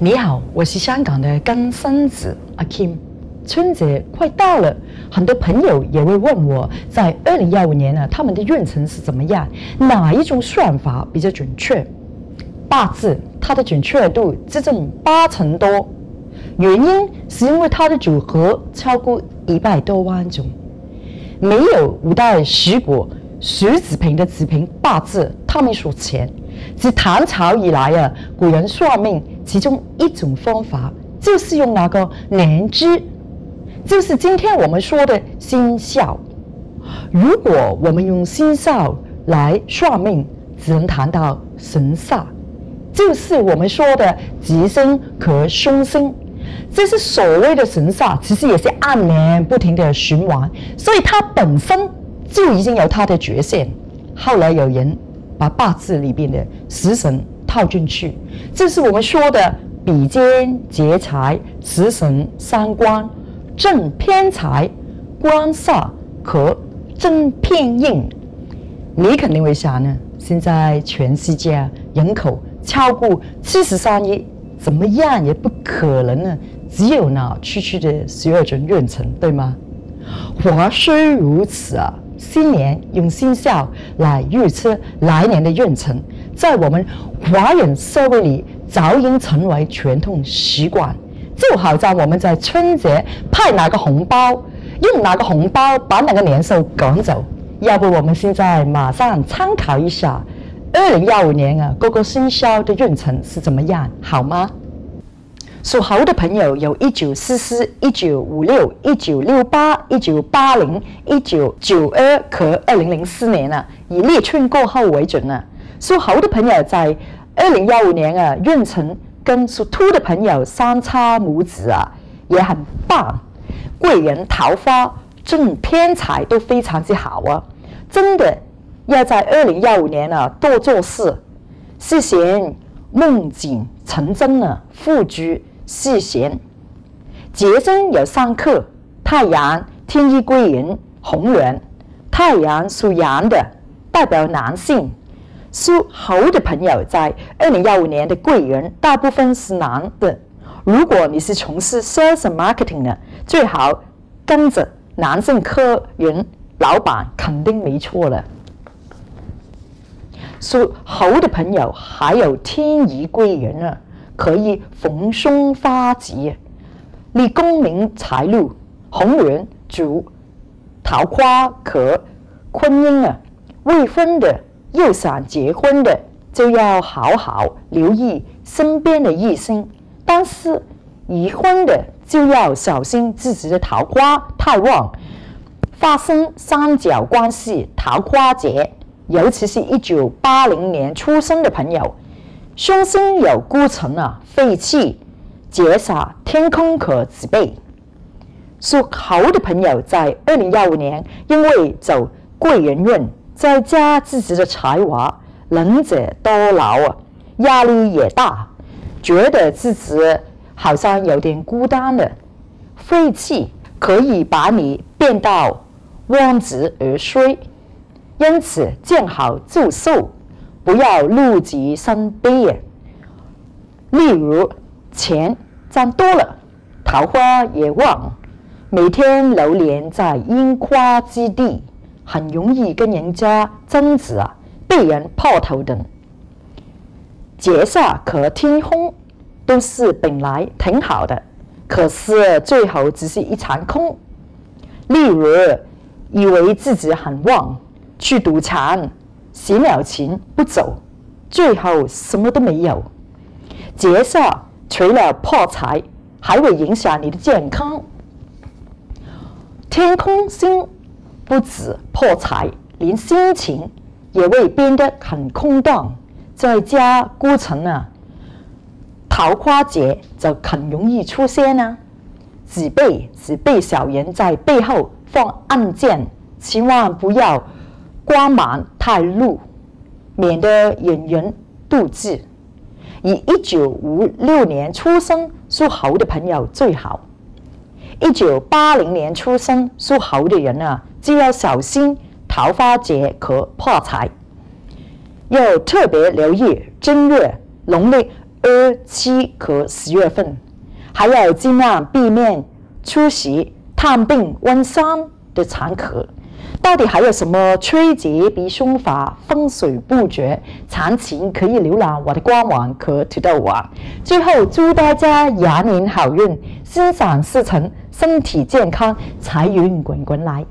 你好，我是香港的干生子阿 Kim。春节快到了，很多朋友也会问我，在二零一五年呢，他们的运程是怎么样？哪一种算法比较准确？八字它的准确度接近八成多，原因是因为它的组合超过一百多万种，没有五代十国徐子平的子平八字，他们所前。自唐朝以来啊，古人算命其中一种方法就是用那个年支，就是今天我们说的生肖。如果我们用生肖来算命，只能谈到神煞，就是我们说的吉星和凶星。这是所谓的神煞，其实也是按年不停的循环，所以它本身就已经有它的局限。后来有人。把八字里边的食神套进去，这是我们说的比肩劫财、食神三官、正偏财、官煞和正偏印。你肯定会想呢？现在全世界人口超过七十三亿，怎么样也不可能呢？只有那区区的十二种运程，对吗？话虽如此啊。新年用生肖来预测来年的运程，在我们华人社会里早已成为传统习惯。就好像我们在春节派哪个红包，用哪个红包把哪个年兽赶走。要不我们现在马上参考一下二零幺五年啊各个生肖的运程是怎么样，好吗？属猴的朋友有一九四四、一九五六、一九六八、一九八零、一九九二和二零零四年呢，以立春过后为准呢。属猴的朋友在二零幺五年啊，运程跟属兔的朋友相差拇指啊，也很棒。贵人、桃花、正偏财都非常之好啊！真的要在二零幺五年啊多做事，实现梦境成真呢，富居。四贤，节中有三克：太阳、天一贵人、红鸾。太阳属阳的，代表男性。属猴的朋友在二零幺五年的贵人大部分是男的。如果你是从事 sales marketing 的，最好跟着男性客人老板，肯定没错了。属猴的朋友还有天乙贵人啊。可以逢凶化吉，立功名财禄，红人主桃花和婚姻啊。未婚的又想结婚的，就要好好留意身边的异性；但是已婚的就要小心自己的桃花太旺，发生三角关系、桃花劫。尤其是一九八零年出生的朋友。凶星有孤城啊，废弃、劫煞、天空和子背。属猴的朋友在二零幺五年，因为走贵人运，在家自己的才华，能者多劳啊，压力也大，觉得自己好像有点孤单了。废气可以把你变到旺直而衰，因此见好就收。不要怒极生悲。例如，钱赚多了，桃花也旺，每天流连在樱花之地，很容易跟人家争执啊，被人破头等。劫煞和天空都是本来挺好的，可是最后只是一场空。例如，以为自己很旺，去赌场。洗了钱不走，最后什么都没有。劫煞除了破财，还会影响你的健康。天空星不止破财，连心情也会变得很空荡。在家孤城啊，桃花劫就很容易出现啊。只被只被小人在背后放暗箭，千万不要。光芒太露，免得引人妒忌。以一九五六年出生属猴的朋友最好。一九八零年出生属猴的人啊，就要小心桃花劫和破财。要特别留意正月农历二、七和十月份，还要尽量避免出席探病、问伤的场合。到底还有什么吹节比凶法风水不绝？详情可以浏览我的官网和土豆网。最后祝大家羊年好运，心想事成，身体健康，财源滚滚来。